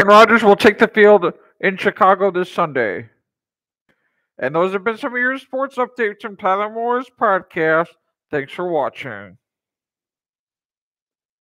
And Rodgers will take the field in Chicago this Sunday. And those have been some of your sports updates from Tyler Moore's podcast. Thanks for watching.